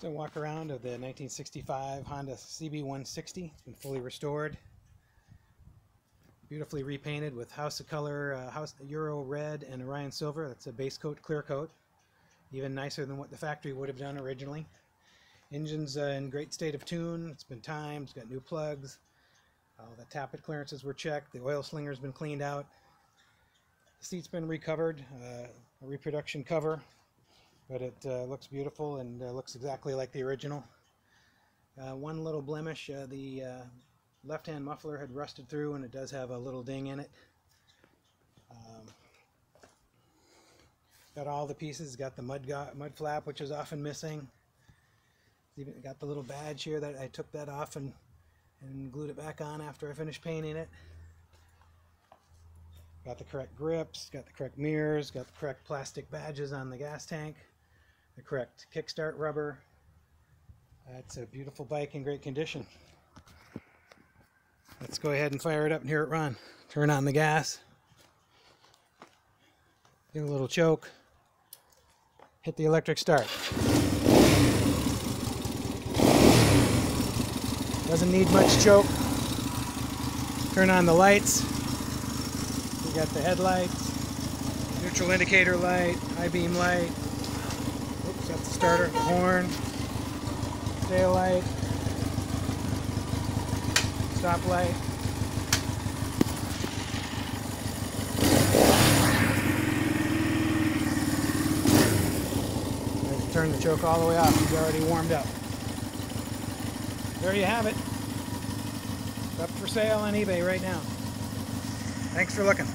So walk around of the 1965 Honda CB160. It's been fully restored. Beautifully repainted with House of Kolor, uh, House Euro Red and Orion Silver. That's a base coat, clear coat. Even nicer than what the factory would have done originally. Engine's uh, in great state of tune. It's been timed. It's got new plugs. All the tappet clearances were checked. The oil slinger's been cleaned out. The seat's been recovered. Uh, a reproduction cover but it uh, looks beautiful and uh, looks exactly like the original. Uh, one little blemish, uh, the uh, left-hand muffler had rusted through and it does have a little ding in it. Um, got all the pieces, got the mud, mud flap which is often missing. Even got the little badge here that I took that off and, and glued it back on after I finished painting it. Got the correct grips, got the correct mirrors, got the correct plastic badges on the gas tank the correct kickstart rubber. That's a beautiful bike in great condition. Let's go ahead and fire it up and hear it run. Turn on the gas. Get a little choke. Hit the electric start. Doesn't need much choke. Turn on the lights. We got the headlights, neutral indicator light, high beam light, Got the starter, the horn, tail light, stop light. Turn the choke all the way off. He's already warmed up. There you have it. It's up for sale on eBay right now. Thanks for looking.